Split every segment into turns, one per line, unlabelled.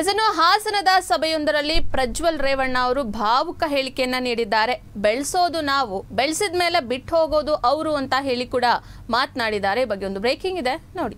ಎಸನ್ನು ಹಾಸನದ ಸಭೆಯೊಂದರಲ್ಲಿ ಪ್ರಜ್ವಲ್ ರೇವಣ್ಣ ಅವರು ಭಾವುಕ ಹೇಳಿಕೆಯನ್ನ ನೀಡಿದ್ದಾರೆ. ಬೆಳೆಸೋದು ನಾವು, ಬೆಳೆಸಿದ ಮೇಲೆ ಬಿಟ್ಟು ಹೋಗೋದು ಅವರು ಅಂತ ಹೇಳಿ ಕೂಡ ಮಾತನಾಡಿದ್ದಾರೆ. ಬಗ್ಗೆ ಒಂದು ಬ್ರೇಕಿಂಗ್ ಇದೆ. ನೋಡಿ.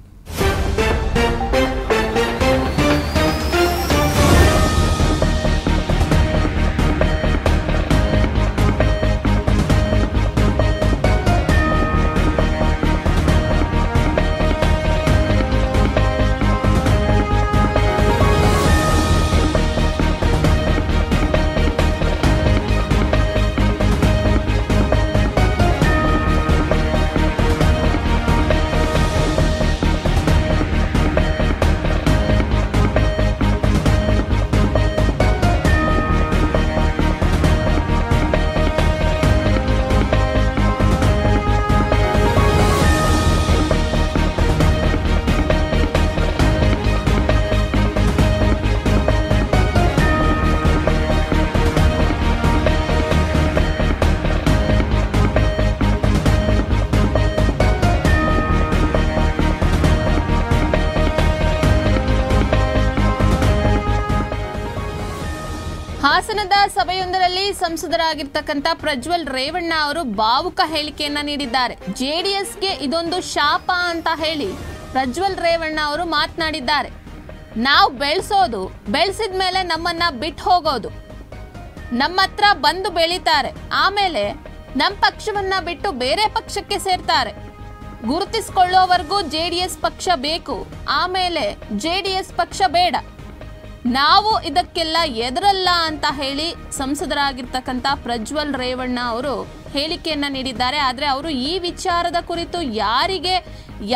ಹಾಸನದ ಸಭೆಯೊಂದರಲ್ಲಿ ಸಂಸದರಾಗಿರ್ತಕ್ಕಂಥ ಪ್ರಜ್ವಲ್ ರೇವಣ್ಣ ಅವರು ಭಾವುಕ ಹೇಳಿಕೆಯನ್ನ ನೀಡಿದ್ದಾರೆ. ಜೆಡಿಎಸ್ಗೆ ಇದೊಂದು ಶಾಪ ಅಂತ ಹೇಳಿ ಪ್ರಜ್ವಲ್ ರೇವಣ್ಣ ಅವರು ಮಾತನಾಡಿದ್ದಾರೆ. ನಾವು ಬೆಳೆಸೋದು, ಬೆಳೆಸಿದ ಮೇಲೆ ನಮ್ಮನ್ನ ಬಿಟ್ಟು ಹೋಗೋದು. ನಮ್ಮ ಹತ್ರ ಬಂದು ಬೆಳೀತಾರೆ. ಆಮೇಲೆ ನಮ್ಮ ಪಕ್ಷವನ್ನ ಬಿಟ್ಟು ಬೇರೆ ಪಕ್ಷಕ್ಕೆ ಸೇರ್ತಾರೆ. ಗುರುತಿಸ್ಕೊಳ್ಳೋವರೆಗೂ ಜೆ ಡಿ ಎಸ್ ಪಕ್ಷ ಬೇಕು. ಆಮೇಲೆ ಜೆ ಡಿ ಎಸ್ ಪಕ್ಷ ಬೇಡ. ನಾವು ಇದಕ್ಕೆಲ್ಲ ಎದರಲ್ಲ ಅಂತ ಹೇಳಿ ಸಂಸದರಾಗಿರ್ತಕ್ಕಂಥ ಪ್ರಜ್ವಲ್ ರೇವಣ್ಣ ಅವರು ಹೇಳಿಕೆಯನ್ನ ನೀಡಿದ್ದಾರೆ. ಆದರೆ ಅವರು ಈ ವಿಚಾರದ ಕುರಿತು ಯಾರಿಗೆ,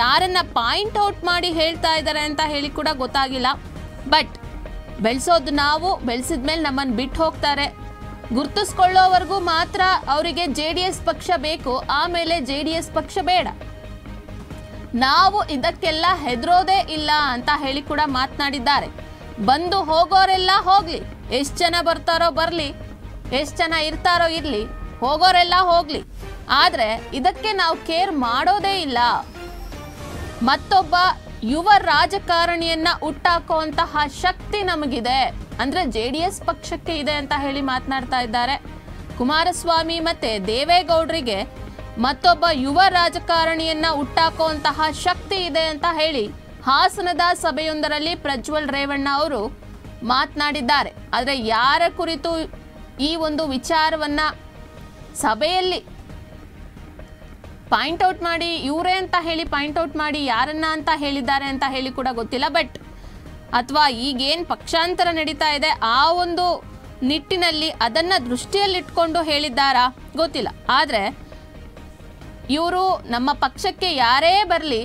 ಯಾರನ್ನ ಪಾಯಿಂಟ್ ಔಟ್ ಮಾಡಿ ಹೇಳ್ತಾ ಇದ್ದಾರೆ ಅಂತ ಹೇಳಿ ಕೂಡ ಗೊತ್ತಾಗಿಲ್ಲ. ಬಟ್ ಬೆಳೆಸೋದು ನಾವು ಬೆಳೆಸಿದ್ಮೇಲೆ ನಮ್ಮನ್ನು ಬಿಟ್ಟು ಹೋಗ್ತಾರೆ. ಗುರ್ತಿಸ್ಕೊಳ್ಳೋವರೆಗೂ ಮಾತ್ರ ಅವರಿಗೆ ಜೆ ಡಿ ಎಸ್ ಪಕ್ಷ ಬೇಕು, ಆಮೇಲೆ ಜೆ ಡಿ ಎಸ್ ಪಕ್ಷ ಬೇಡ. ನಾವು ಇದಕ್ಕೆಲ್ಲ ಹೆದರೋದೇ ಇಲ್ಲ ಅಂತ ಹೇಳಿ ಕೂಡ ಮಾತನಾಡಿದ್ದಾರೆ. ಬಂದು ಹೋಗೋರೆಲ್ಲ ಹೋಗ್ಲಿ. ಎಷ್ಟು ಜನ ಬರ್ತಾರೋ ಬರಲಿ. ಎಷ್ಟು ಜನ ಇರ್ತಾರೋ ಇರ್ಲಿ. ಹೋಗೋರೆಲ್ಲ ಹೋಗ್ಲಿ. ಆದರೆ ಇದಕ್ಕೆ ನಾವು ಕೇರ್ ಮಾಡೋದೇ ಇಲ್ಲ. ಮತ್ತೊಬ್ಬ ಯುವ ರಾಜಕಾರಣಿಯನ್ನ ಹುಟ್ಟಾಕುವಂತಹ ಶಕ್ತಿ ನಮಗಿದೆ. ಅಂದ್ರೆ ಜೆ ಡಿ ಎಸ್ ಪಕ್ಷಕ್ಕೆ ಇದೆ ಅಂತ ಹೇಳಿ ಮಾತನಾಡ್ತಾ ಇದ್ದಾರೆ. ಕುಮಾರಸ್ವಾಮಿ ಮತ್ತೆ ದೇವೇಗೌಡರಿಗೆ ಮತ್ತೊಬ್ಬ ಯುವ ರಾಜಕಾರಣಿಯನ್ನ ಹುಟ್ಟಾಕುವಂತಹ ಶಕ್ತಿ ಇದೆ ಅಂತ ಹೇಳಿ ಹಾಸನದ ಸಭೆಯೊಂದರಲ್ಲಿ ಪ್ರಜ್ವಲ್ ರೇವಣ್ಣ ಅವರು ಮಾತನಾಡಿದ್ದಾರೆ. ಆದರೆ ಯಾರ ಕುರಿತು ಈ ಒಂದು ವಿಚಾರವನ್ನ ಸಭೆಯಲ್ಲಿ ಪಾಯಿಂಟ್ ಔಟ್ ಮಾಡಿ, ಇವರೇ ಅಂತ ಹೇಳಿ ಪಾಯಿಂಟ್ ಔಟ್ ಮಾಡಿ ಯಾರನ್ನ ಅಂತ ಹೇಳಿದ್ದಾರೆ ಅಂತ ಹೇಳಿ ಕೂಡ ಗೊತ್ತಿಲ್ಲ. ಬಟ್ ಅಥವಾ ಈಗೇನು ಪಕ್ಷಾಂತರ ನಡೀತಾ ಇದೆ, ಆ ಒಂದು ನಿಟ್ಟಿನಲ್ಲಿ ಅದನ್ನ ದೃಷ್ಟಿಯಲ್ಲಿಟ್ಕೊಂಡು ಹೇಳಿದ್ದಾರಾ ಗೊತ್ತಿಲ್ಲ. ಆದರೆ ಇವರು ನಮ್ಮ ಪಕ್ಷಕ್ಕೆ ಯಾರೇ ಬರಲಿ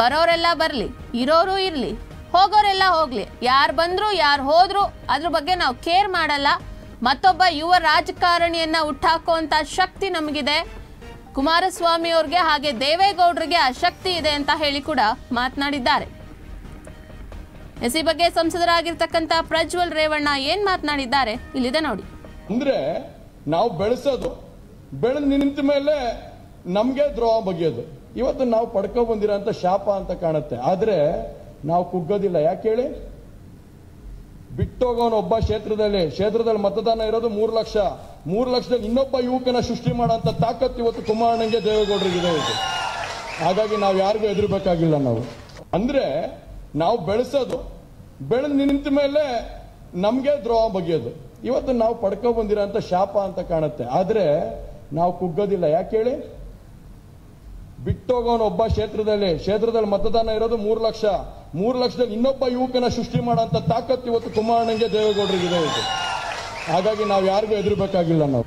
ಬರೋರೆಲ್ಲ ಬರಲಿ, ಇರೋರು ಇರಲಿ, ಹೋಗೋರೆಲ್ಲ ಹೋಗಲಿ, ಯಾರು ಬಂದ್ರು ಯಾರು ಹೋದ್ರು ಅದ್ರ ಬಗ್ಗೆ ನಾವು ಕೇರ್ ಮಾಡಲ್ಲ. ಮತ್ತೊಬ್ಬ ಯುವ ರಾಜಕಾರಣಿಯನ್ನು ಹುಟ್ಟಾಕುವಂಥ ಶಕ್ತಿ ನಮಗಿದೆ. ಕುಮಾರಸ್ವಾಮಿ ಅವ್ರಿಗೆ ಹಾಗೆ ದೇವೇಗೌಡರಿಗೆ ಆ ಶಕ್ತಿ ಇದೆ ಅಂತ ಹೇಳಿ ಕೂಡ ಮಾತನಾಡಿದ್ದಾರೆ. ಎಸ್ ಈ ಬಗ್ಗೆ ಸಂಸದರಾಗಿರ್ತಕ್ಕಂಥ ಪ್ರಜ್ವಲ್ ರೇವಣ್ಣ ಏನ್ ಮಾತನಾಡಿದ್ದಾರೆ? ಇಲ್ಲಿದೆ ನೋಡಿ.
ಅಂದ್ರೆ ನಾವು ಬೆಳೆಸೋದು, ಬೆಳೆದು ನಿಂತ ಮೇಲೆ ನಮಗೆ ದ್ರೋಹ ಬಗೆಯೋದು. ಇವತ್ತು ನಾವು ಪಡ್ಕೊ ಬಂದಿರೋಂಥ ಶಾಪ ಅಂತ ಕಾಣುತ್ತೆ. ಆದ್ರೆ ನಾವು ಕುಗ್ಗೋದಿಲ್ಲ. ಯಾಕೆ ಹೇಳಿ? ಬಿಟ್ಟೋಗೋನು ಒಬ್ಬ ಕ್ಷೇತ್ರದಲ್ಲಿ ಕ್ಷೇತ್ರದಲ್ಲಿ ಮತದಾನ ಇರೋದು ಮೂರು ಲಕ್ಷ. ಮೂರು ಲಕ್ಷದಲ್ಲಿ ಇನ್ನೊಬ್ಬ ಯುವಕನ ಸೃಷ್ಟಿ ಮಾಡೋಂಥ ತಾಕತ್ತು ಇವತ್ತು ಕುಮಾರಣ್ಣಂಗೆ ದೇವೇಗೌಡರಿಗಿದೆ ಇದು ಹಾಗಾಗಿ ನಾವು ಯಾರಿಗೂ ಎದುರಬೇಕಾಗಿಲ್ಲ ನಾವು. ಅಂದ್ರೆ ನಾವು ಬೆಳೆಸೋದು, ಬೆಳೆದು ನಿಂತ ಮೇಲೆ ನಮಗೆ ದ್ರೋಹ ಬಗೆಯೋದು. ಇವತ್ತು ನಾವು ಪಡ್ಕೊ ಬಂದಿರೋಂಥ ಶಾಪ ಅಂತ ಕಾಣುತ್ತೆ. ಆದ್ರೆ ನಾವು ಕುಗ್ಗೋದಿಲ್ಲ. ಯಾಕೆ ಹೇಳಿ? ಬಿಟ್ಟೋಗೋನು ಒಬ್ಬ ಕ್ಷೇತ್ರದಲ್ಲಿ ಕ್ಷೇತ್ರದಲ್ಲಿ ಮತದಾನ ಇರೋದು ಮೂರು ಲಕ್ಷ. ಮೂರು ಲಕ್ಷದಲ್ಲಿ ಇನ್ನೊಬ್ಬ ಯುವಕನ ಸೃಷ್ಟಿ ಮಾಡೋಂಥ ತಾಕತ್ತು ಇವತ್ತು ಕುಮಾರಣ್ಣಂಗೆ ದೇವೇಗೌಡರಿಗಿದೆ ಇದೆ. ಹಾಗಾಗಿ ನಾವು ಯಾರಿಗೂ ಹೆದರ್ಬೇಕಾಗಿಲ್ಲ ನಾವು.